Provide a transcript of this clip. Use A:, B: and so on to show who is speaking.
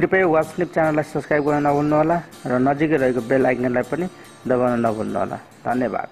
A: कृपया वाचक्लिप च्यानललाई सब्सक्राइब गर्न नभुल्नुहोला र नजिकै रहेको बेल आइकनलाई पनि दबाउन नभुल्नुहोला। धन्यवाद।